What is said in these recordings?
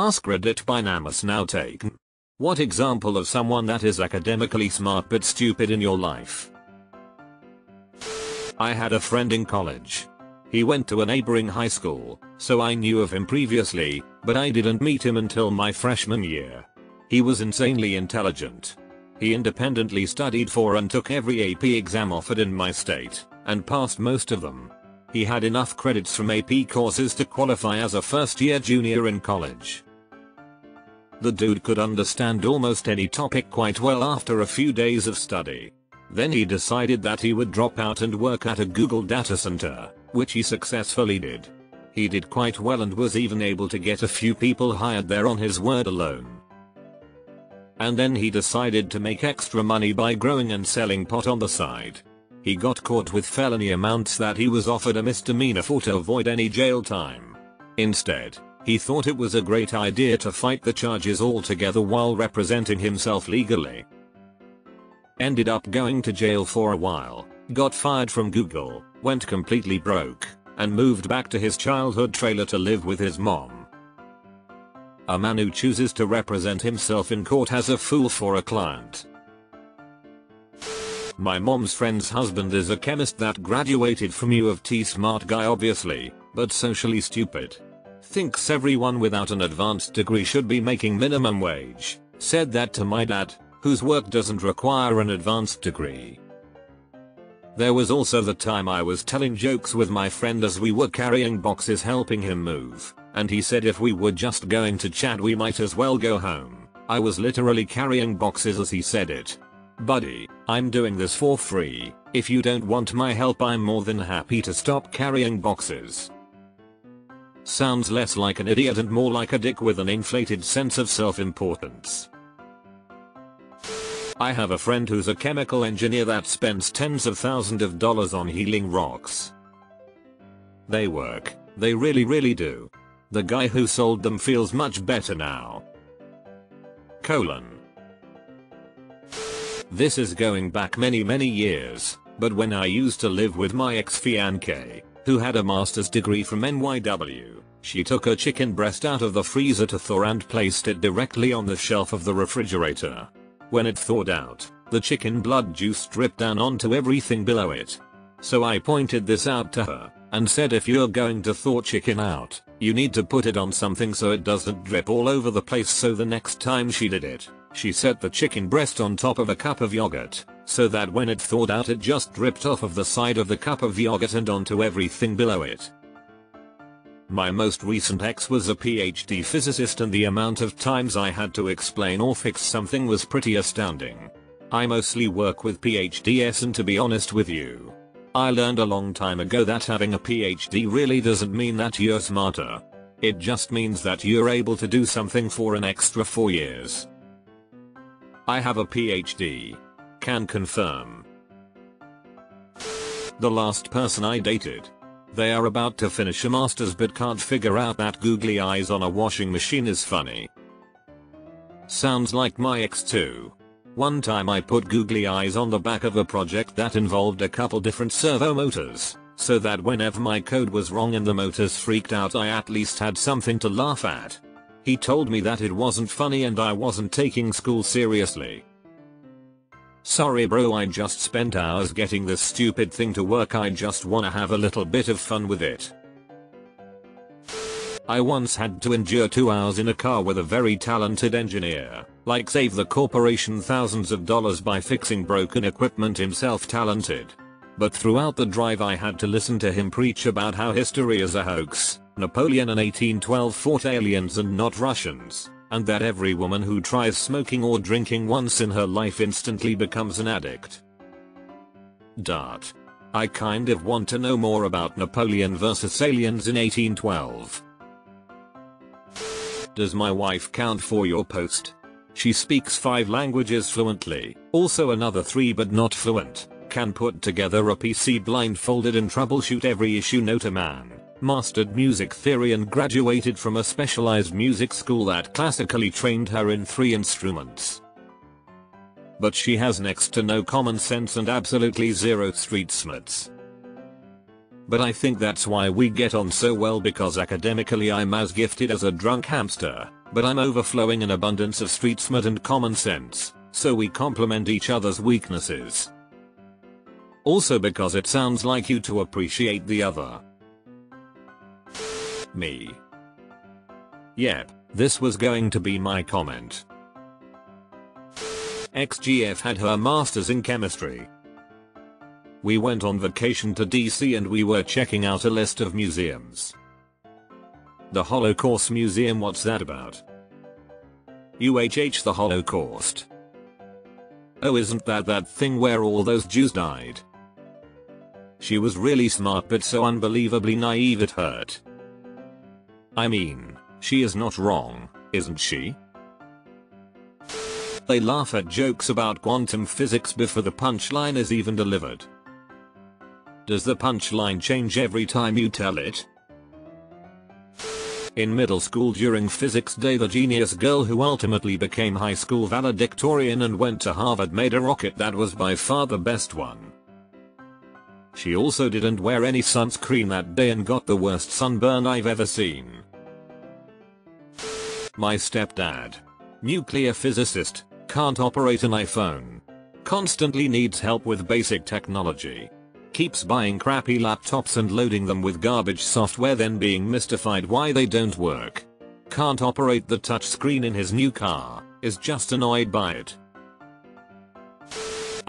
Ask Reddit by Namus now take. What example of someone that is academically smart but stupid in your life? I had a friend in college. He went to a neighboring high school, so I knew of him previously, but I didn't meet him until my freshman year. He was insanely intelligent. He independently studied for and took every AP exam offered in my state, and passed most of them. He had enough credits from AP courses to qualify as a first year junior in college. The dude could understand almost any topic quite well after a few days of study. Then he decided that he would drop out and work at a Google data center, which he successfully did. He did quite well and was even able to get a few people hired there on his word alone. And then he decided to make extra money by growing and selling pot on the side. He got caught with felony amounts that he was offered a misdemeanor for to avoid any jail time. Instead, he thought it was a great idea to fight the charges altogether while representing himself legally. Ended up going to jail for a while, got fired from Google, went completely broke, and moved back to his childhood trailer to live with his mom. A man who chooses to represent himself in court has a fool for a client. My mom's friend's husband is a chemist that graduated from U of T smart guy obviously, but socially stupid. Thinks everyone without an advanced degree should be making minimum wage. Said that to my dad, whose work doesn't require an advanced degree. There was also the time I was telling jokes with my friend as we were carrying boxes helping him move, and he said if we were just going to chat we might as well go home. I was literally carrying boxes as he said it. Buddy, I'm doing this for free. If you don't want my help I'm more than happy to stop carrying boxes. Sounds less like an idiot and more like a dick with an inflated sense of self-importance. I have a friend who's a chemical engineer that spends tens of thousands of dollars on healing rocks. They work, they really really do. The guy who sold them feels much better now. Colon. This is going back many many years, but when I used to live with my ex-fiancée, who had a master's degree from NYW, she took a chicken breast out of the freezer to thaw and placed it directly on the shelf of the refrigerator. When it thawed out, the chicken blood juice dripped down onto everything below it. So I pointed this out to her, and said if you're going to thaw chicken out, you need to put it on something so it doesn't drip all over the place so the next time she did it, she set the chicken breast on top of a cup of yogurt, so that when it thawed out it just dripped off of the side of the cup of yogurt and onto everything below it. My most recent ex was a PhD physicist and the amount of times I had to explain or fix something was pretty astounding. I mostly work with PhDs and to be honest with you, I learned a long time ago that having a PhD really doesn't mean that you're smarter. It just means that you're able to do something for an extra 4 years. I have a PhD. Can confirm. The last person I dated. They are about to finish a master's but can't figure out that googly eyes on a washing machine is funny. Sounds like my ex too. One time I put googly eyes on the back of a project that involved a couple different servo motors, so that whenever my code was wrong and the motors freaked out I at least had something to laugh at. He told me that it wasn't funny and I wasn't taking school seriously. Sorry bro I just spent hours getting this stupid thing to work I just wanna have a little bit of fun with it. I once had to endure 2 hours in a car with a very talented engineer, like save the corporation thousands of dollars by fixing broken equipment himself talented. But throughout the drive I had to listen to him preach about how history is a hoax, Napoleon and 1812 fought aliens and not Russians, and that every woman who tries smoking or drinking once in her life instantly becomes an addict. Dart. I kind of want to know more about Napoleon vs aliens in 1812. Does my wife count for your post? She speaks 5 languages fluently, also another 3 but not fluent, can put together a PC blindfolded and troubleshoot every issue note a man mastered music theory and graduated from a specialized music school that classically trained her in three instruments. But she has next to no common sense and absolutely zero street smarts. But I think that's why we get on so well because academically I'm as gifted as a drunk hamster, but I'm overflowing in abundance of street smart and common sense, so we complement each other's weaknesses. Also because it sounds like you to appreciate the other. Me. Yep, this was going to be my comment. XGF had her masters in chemistry. We went on vacation to DC and we were checking out a list of museums. The Holocaust Museum what's that about? UHH the Holocaust. Oh isn't that that thing where all those Jews died? She was really smart but so unbelievably naive it hurt. I mean, she is not wrong, isn't she? They laugh at jokes about quantum physics before the punchline is even delivered. Does the punchline change every time you tell it? In middle school during physics day the genius girl who ultimately became high school valedictorian and went to Harvard made a rocket that was by far the best one. She also didn't wear any sunscreen that day and got the worst sunburn I've ever seen. My stepdad. Nuclear physicist, can't operate an iPhone. Constantly needs help with basic technology. Keeps buying crappy laptops and loading them with garbage software then being mystified why they don't work. Can't operate the touchscreen in his new car, is just annoyed by it.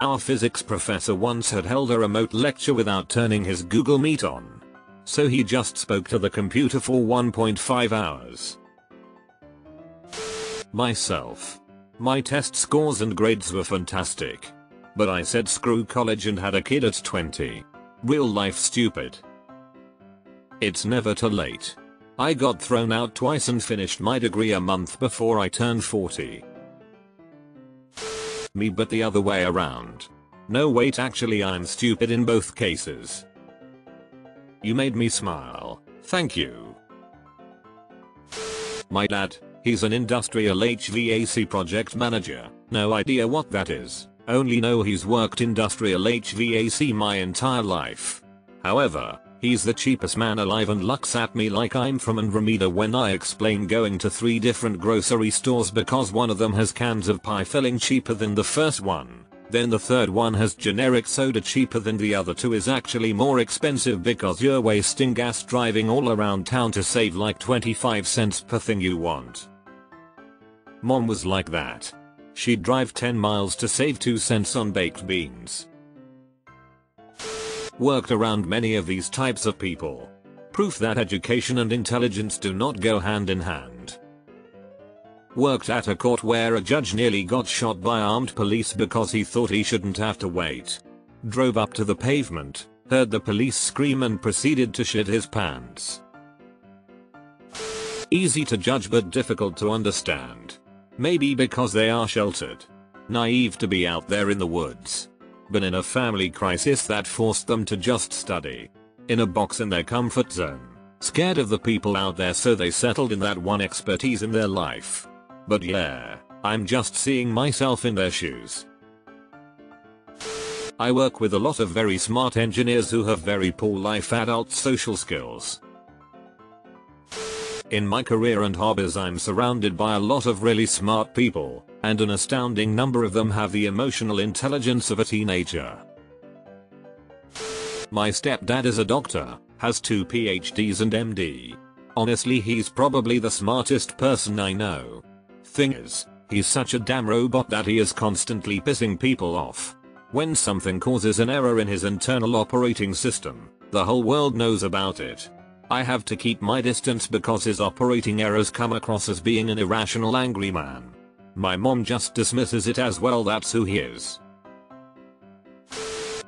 Our physics professor once had held a remote lecture without turning his Google Meet on. So he just spoke to the computer for 1.5 hours. Myself. My test scores and grades were fantastic. But I said screw college and had a kid at 20. Real life stupid. It's never too late. I got thrown out twice and finished my degree a month before I turned 40. Me but the other way around. No wait actually I'm stupid in both cases. You made me smile. Thank you. My dad, he's an industrial HVAC project manager. No idea what that is. Only know he's worked industrial HVAC my entire life. However, he's the cheapest man alive and looks at me like I'm from Andromeda when I explain going to three different grocery stores because one of them has cans of pie filling cheaper than the first one. Then the third one has generic soda cheaper than the other two is actually more expensive because you're wasting gas driving all around town to save like 25 cents per thing you want. Mom was like that. She'd drive 10 miles to save 2 cents on baked beans. Worked around many of these types of people. Proof that education and intelligence do not go hand in hand. Worked at a court where a judge nearly got shot by armed police because he thought he shouldn't have to wait. Drove up to the pavement, heard the police scream and proceeded to shit his pants. Easy to judge but difficult to understand. Maybe because they are sheltered. Naive to be out there in the woods. But in a family crisis that forced them to just study. In a box in their comfort zone. Scared of the people out there so they settled in that one expertise in their life. But yeah, I'm just seeing myself in their shoes. I work with a lot of very smart engineers who have very poor life adult social skills. In my career and hobbies I'm surrounded by a lot of really smart people, and an astounding number of them have the emotional intelligence of a teenager. My stepdad is a doctor, has two PhDs and MD. Honestly he's probably the smartest person I know. Thing is, he's such a damn robot that he is constantly pissing people off. When something causes an error in his internal operating system, the whole world knows about it. I have to keep my distance because his operating errors come across as being an irrational angry man. My mom just dismisses it as well that's who he is.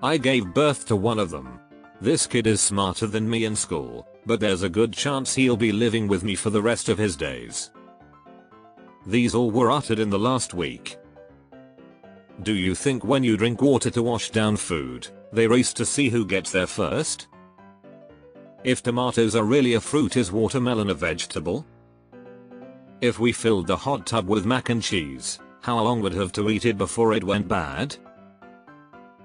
I gave birth to one of them. This kid is smarter than me in school, but there's a good chance he'll be living with me for the rest of his days. These all were uttered in the last week. Do you think when you drink water to wash down food, they race to see who gets there first? If tomatoes are really a fruit is watermelon a vegetable? If we filled the hot tub with mac and cheese, how long would have to eat it before it went bad?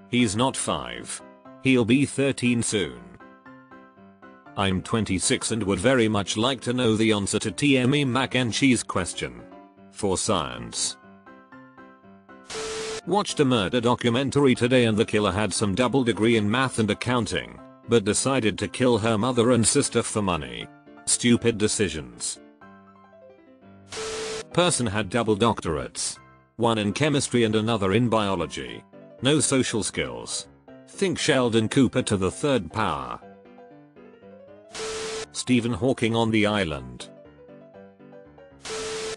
He's not 5. He'll be 13 soon. I'm 26 and would very much like to know the answer to TME mac and cheese question. For science. Watched a murder documentary today and the killer had some double degree in math and accounting, but decided to kill her mother and sister for money. Stupid decisions. Person had double doctorates. One in chemistry and another in biology. No social skills. Think Sheldon Cooper to the third power. Stephen Hawking on the island.